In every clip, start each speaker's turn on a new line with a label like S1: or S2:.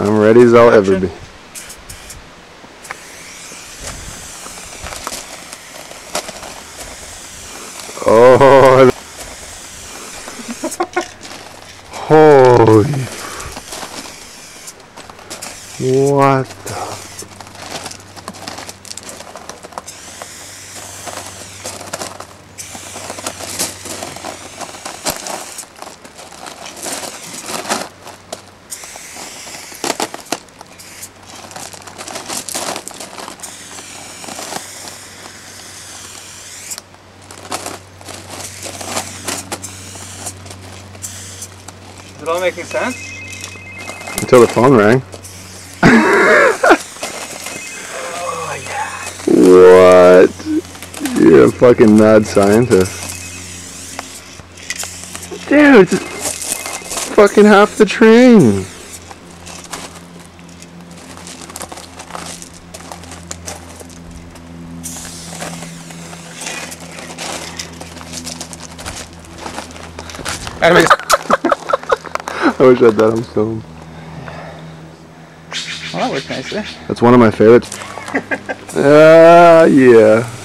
S1: I'm ready as I'll ever be. Oh. Holy. What the?
S2: Is it all making sense?
S1: Until the phone rang. What? You're a fucking mad scientist. Dude, it's fucking half the train.
S2: Anyway,
S1: I wish I had that on film.
S2: well, that worked nicely.
S1: That's one of my favorites. Ah, yeah.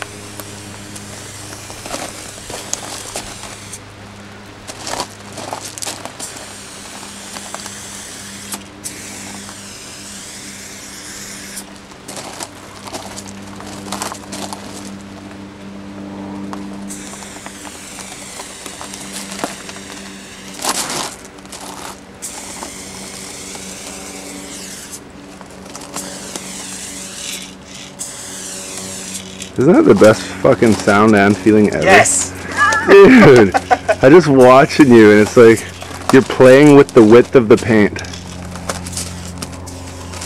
S1: Isn't that the best fucking sound and feeling ever?
S2: Yes!
S1: Dude, I just watching you and it's like you're playing with the width of the paint.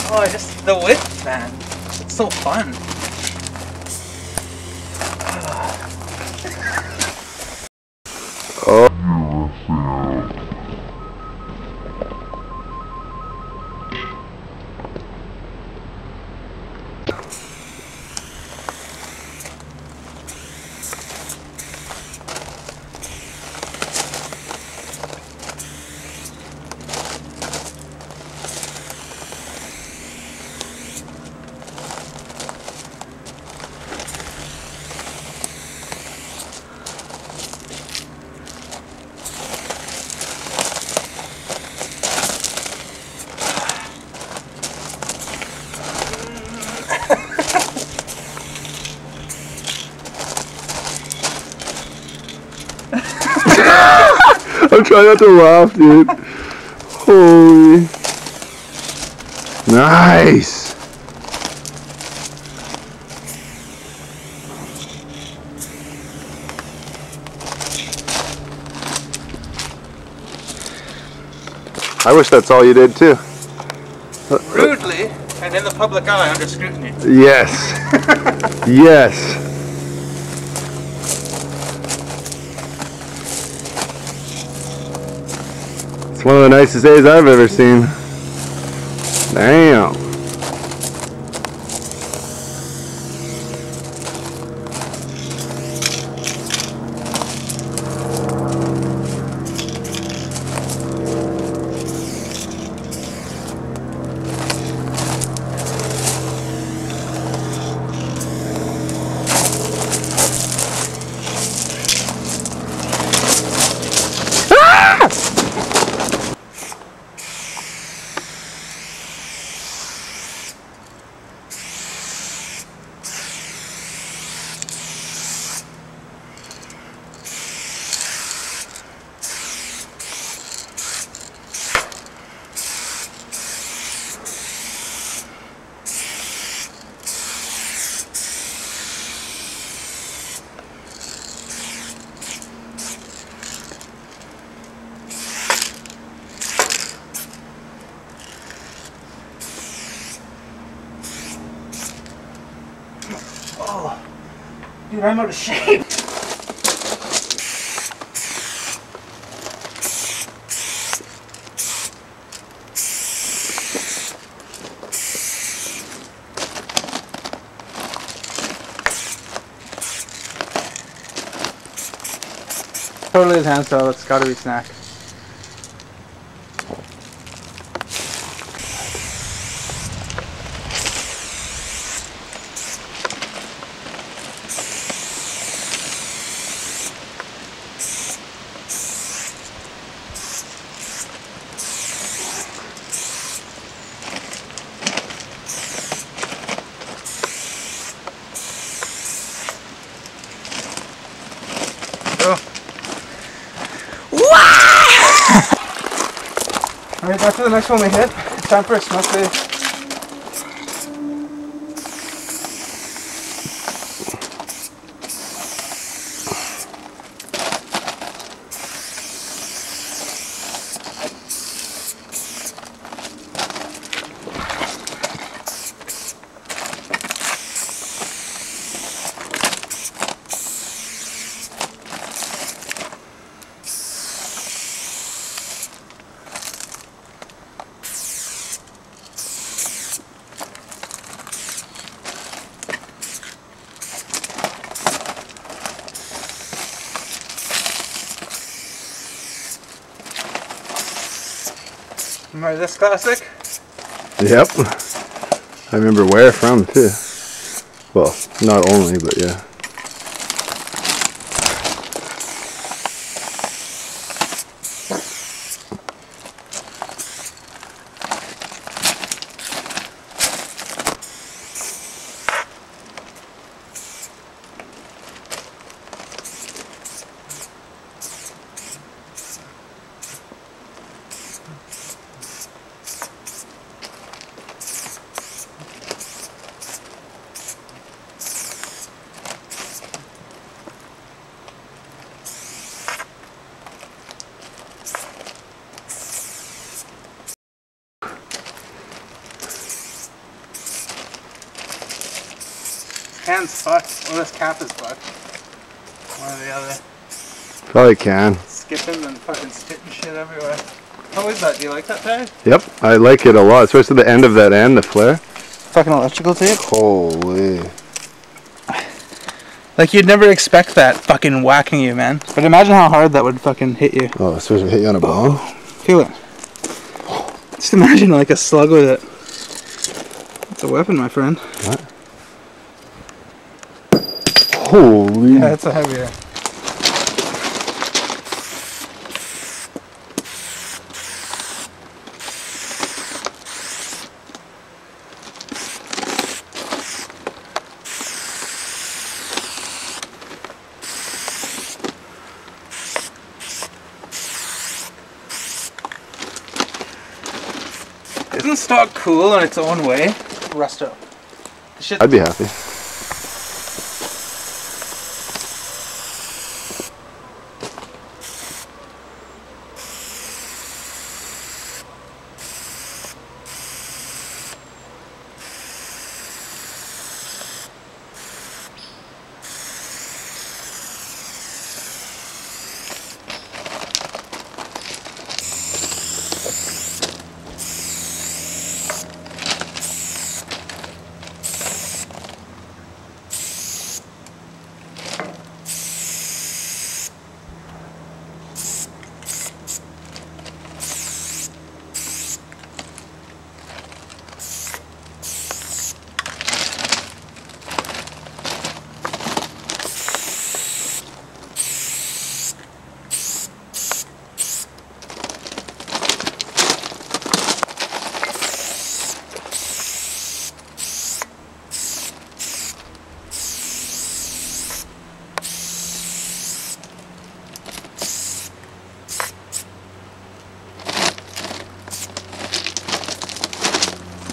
S2: Oh, I just, the width, man. It's so fun.
S1: I'm trying not to laugh, dude. Holy. Nice. I wish that's all you did too.
S2: Rudely, and in the public eye under scrutiny.
S1: Yes. yes. One of the nicest days I've ever seen. Damn.
S2: Dude, I'm out of shape. Totally his hand style, it's gotta be Snak. After the next one we hit, it's time for a smoke Remember this classic?
S1: Yep. I remember where from too. Well, not only, but yeah.
S2: Hand's fucked. Or this cap is fucked. One or the other.
S1: Probably can.
S2: Skipping and fucking spitting shit everywhere. How is that? Do you like that tag?
S1: Yep, I like it a lot, especially the end of that end, the flare.
S2: Fucking electrical tape?
S1: Holy.
S2: Like you'd never expect that fucking whacking you, man. But imagine how hard that would fucking hit you.
S1: Oh, especially hit you on a bone.
S2: Feel it. Just imagine like a slug with it. It's a weapon, my friend.
S1: Holy.
S2: Yeah, it's a heavier. Isn't stock cool in its own way? Rusto. Shit.
S1: I'd be happy.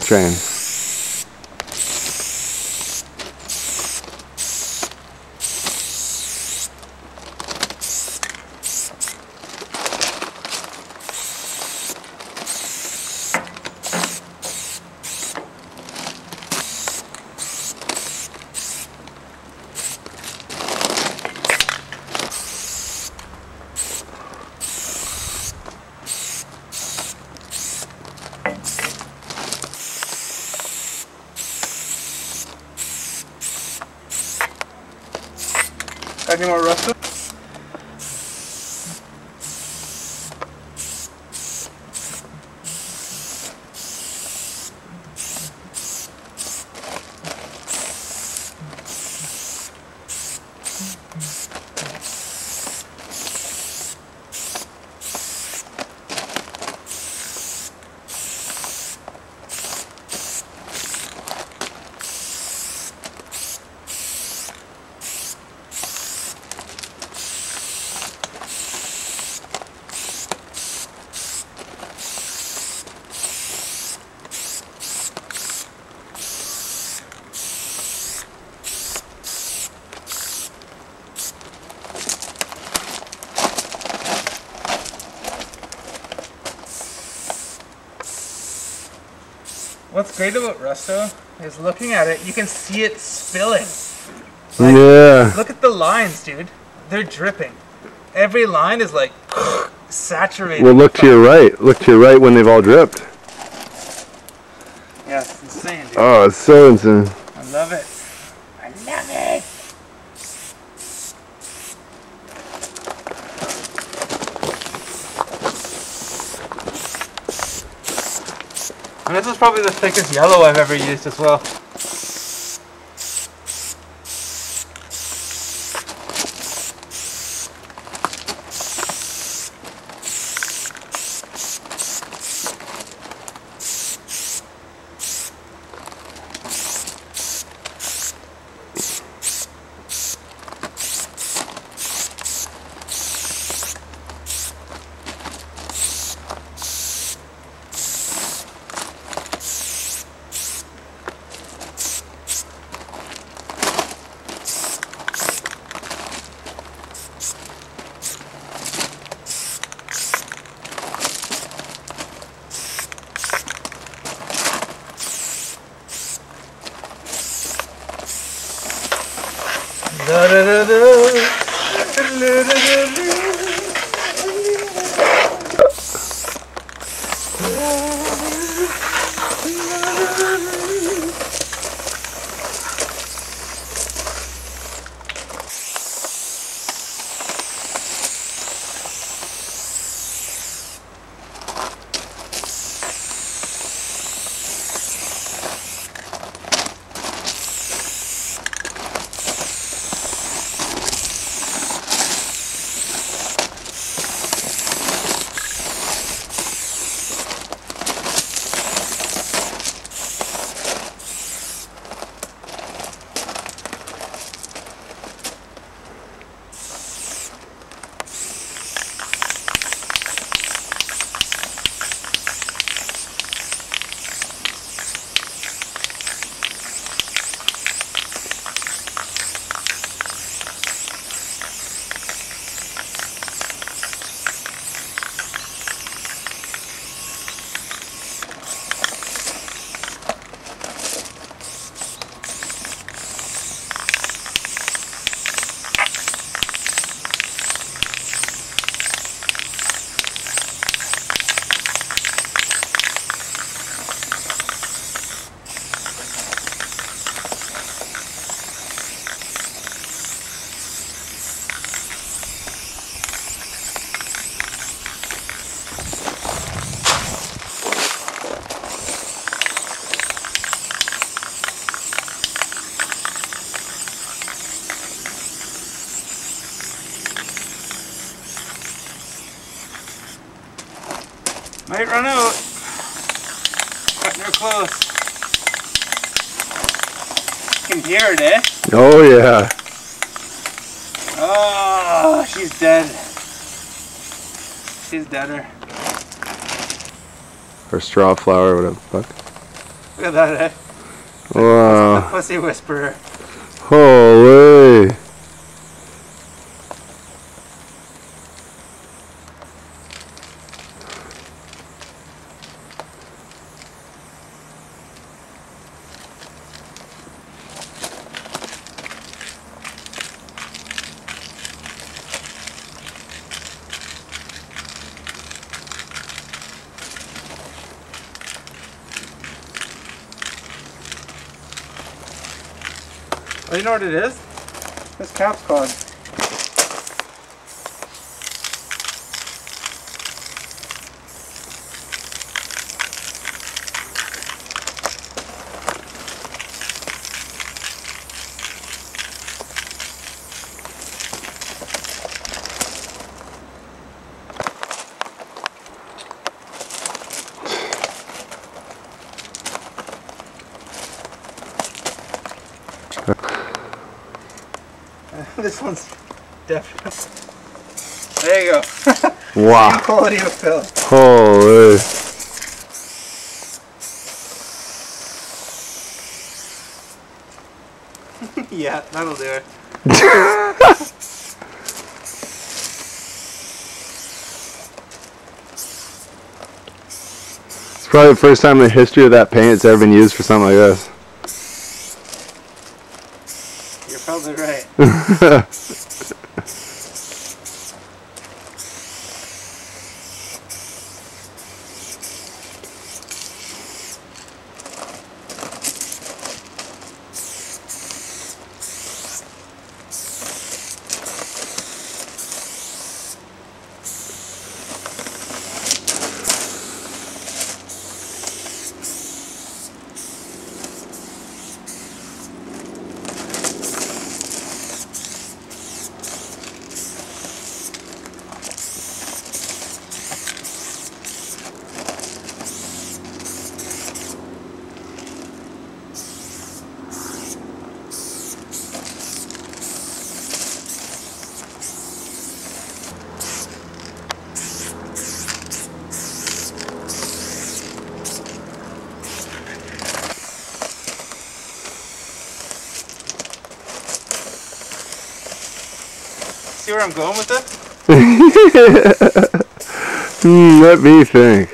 S1: Train.
S2: Any more Rusto? What's great about Rusto is looking at it, you can see it spilling. Like,
S1: yeah.
S2: Look at the lines, dude. They're dripping. Every line is like saturated.
S1: Well, look to your right. Look to your right when they've all dripped.
S2: Yeah, it's insane, dude.
S1: Oh, it's so insane.
S2: I love it. I love it. And this is probably the thickest yellow I've ever used as well. Might Can eh?
S1: Oh yeah.
S2: Oh, she's dead. She's deader.
S1: Or straw flower, whatever the fuck.
S2: Look at that, eh? The
S1: Wow.
S2: pussy whisperer.
S1: Holy.
S2: Oh, you know what it is? This calf's cod. This one's definitely. There you go.
S1: Wow.
S2: Quality of fill.
S1: Holy.
S2: yeah, that'll do it.
S1: It's Probably the first time in the history of that paint it's ever been used for something like this.
S2: You're probably right. See where I'm going with this?
S1: Hmm, let me think.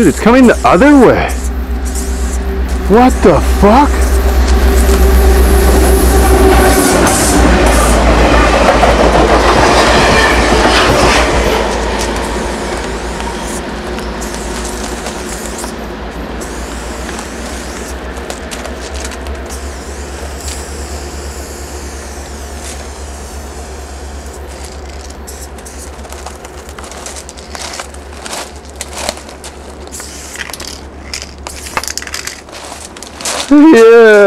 S1: Dude, it's coming the other way. What the fuck? Yeah.